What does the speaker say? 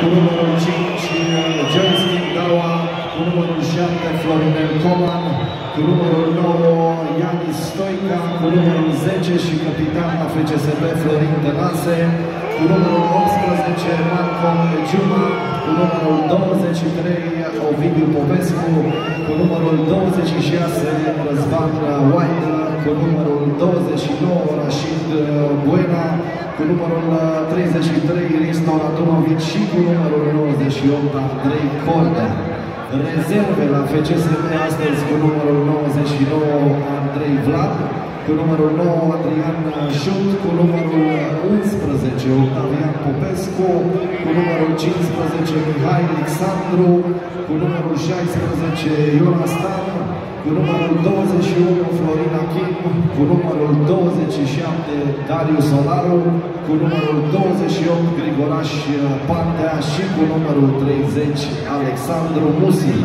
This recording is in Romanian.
cu numărul 5 Joystick Daua, cu numărul 7 Florinel Coman, cu numărul 9 Ianis Stoica, cu numărul 10 și capitan la FCSB Florin Tănase, cu numărul 18 Marco Giuma, cu numărul 23 Ovidiu Popescu, cu numărul 26 Răzvan White, cu numărul 29 Rashid Buena, cu numărul 33 Risto Radunovic și cu numărul 98 Andrei Cordea. Rezerve la FCSB astăzi cu numărul 99 Andrei Vlad, cu numărul 9 Adrian Șut, cu numărul 11 Octavian Popescu, cu numărul 15 Mihai Alexandru, cu numărul 16 Iona Stan, cu numărul 21 Florina Kim, cu numărul 27 Darius Solaru, cu numărul 28 Grigoraș Pantea și cu numărul 30 Alexandru Musi.